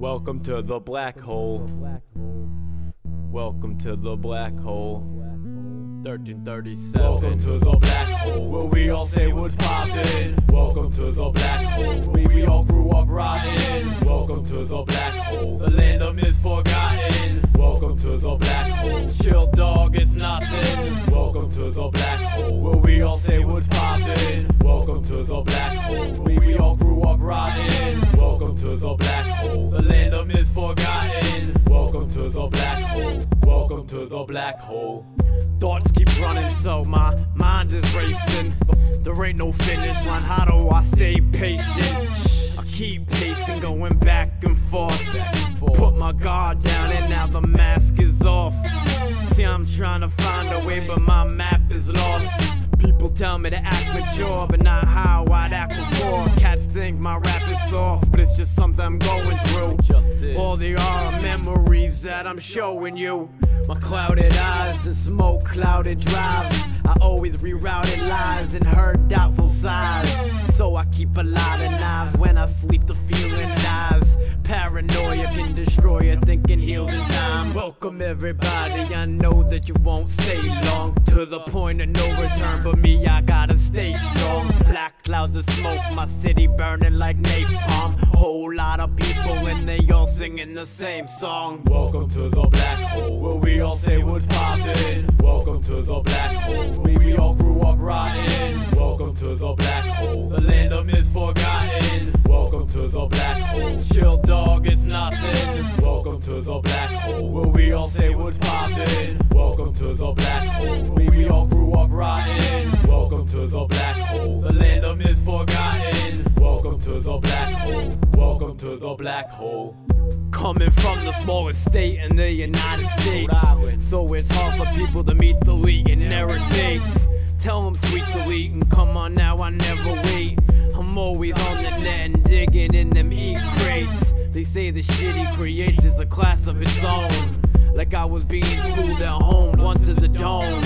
Welcome to the black hole. Welcome to the black hole. 1337. Welcome to the black hole, where we all say what's poppin'. Welcome to the black hole, where we all grew up rotten. Welcome to the black hole, the land of misforgotten. Welcome to the black hole, chill dog, it's nothing. Welcome to the black hole, where we all say what's poppin'. Welcome to the black hole, where we all grew up rotten. Welcome to the black hole, the Welcome to the black hole. Thoughts keep running, so my mind is racing. There ain't no finish line. How do I stay patient? I keep pacing, going back and forth. Put my guard down, and now the mask is off. See, I'm trying to find a way, but my map is lost. People tell me to act mature, but not how I'd act before. Cats think my rap is soft, but it's just something I'm going through. All the are memories that I'm showing you. My clouded eyes and smoke clouded drives. I always rerouted lives and heard doubtful sighs. So I keep a lot of knives when I sleep, the feeling dies. Paranoia can destroy you, thinking heals in time. Welcome everybody, I know that you won't stay long. To the point of no return, but me, I gotta stay strong. Black clouds of smoke, my city burning like napalm. Whole lot of people and they all singing the same song. Welcome to the black hole, where we all say what's poppin'. Welcome to the black hole, where we all grew up rotten. Welcome to the black hole, the land of misforgotten. The black hole, chill dog, it's nothing. Welcome to the black hole, where we all say what's poppin'. Welcome to the black hole, where we all grew up rotten. Welcome to the black hole, the land of misforgotten. Welcome to the black hole. Welcome to the black hole. Coming from the smallest state in the United States. So it's hard for people to meet, delete, and error dates. Tell them tweet, delete, and come on now, I never wait. I'm always on the in them e crates. They say the shit he creates is a class of its own. Like I was being schooled at home, blunt to the dome.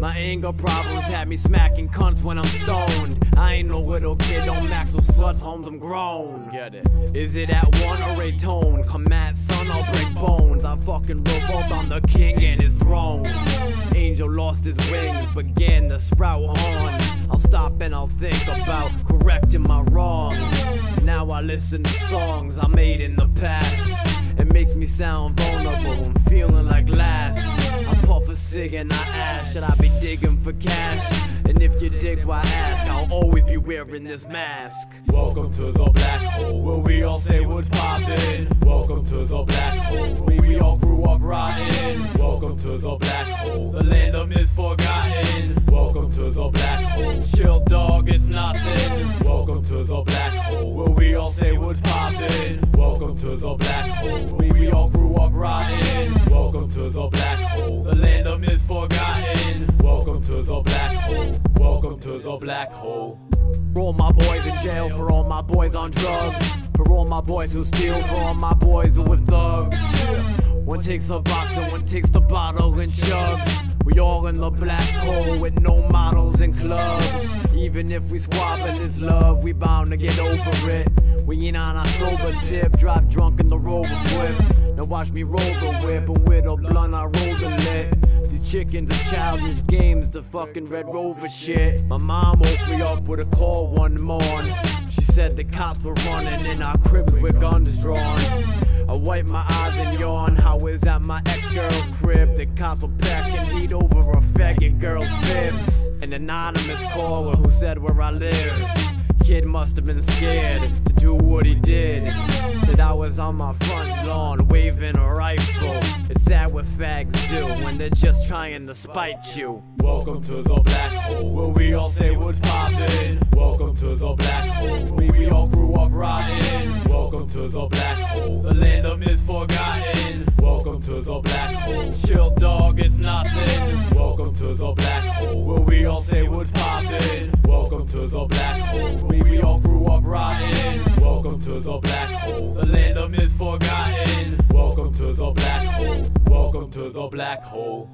My anger problems had me smacking cunts when I'm stoned. I ain't no little kid, don't max with sluts, homes, I'm grown. Get it. Is it at one or a tone? Come at son, I'll break bones. I fucking revolt on the king and his throne. Angel lost his wings, began to sprout horn. I'll stop and I'll think about correcting my wrongs. Now I listen to songs I made in the past. It makes me sound vulnerable I'm feeling like glass. I puff a cig and I ask, should I be digging for cash? And if you dig, why ask? I'll always be wearing this mask. Welcome to the black hole, where we all say what's poppin'. Welcome to the to the black hole. For all my boys in jail, for all my boys on drugs, for all my boys who steal, for all my boys who are thugs. One takes a box and one takes the bottle and chugs. We all in the black hole with no models and clubs. Even if we squabbling this love, we bound to get over it. We ain't on our sober tip, drive drunk in the rover flip. Now watch me roll the whip, and with a blunt I roll the lit. Chickens are childish games, the fucking Red Rover shit. My mom woke me up with a call one morn. She said the cops were running in our cribs with guns drawn. I wipe my eyes and yawn. How is at my ex-girl's crib? The cops were packing heat over a faggot girl's fibs. An anonymous caller who said where I live. Kid must have been scared to do what he did. Said I was on my front lawn waving a rifle. It's sad what fags do when they're just trying to spite you. Welcome to the black hole, where we all say what's poppin'. Welcome to the black hole, where we all grew up rotten. Welcome to the black hole, the land of misforgotten. Welcome to the black hole, chill dog, it's nothing. Welcome to the black hole, where we all say what's poppin'. Welcome to the black hole, rotten. Welcome to the black hole, the land of misforgotten. Welcome to the black hole. Welcome to the black hole.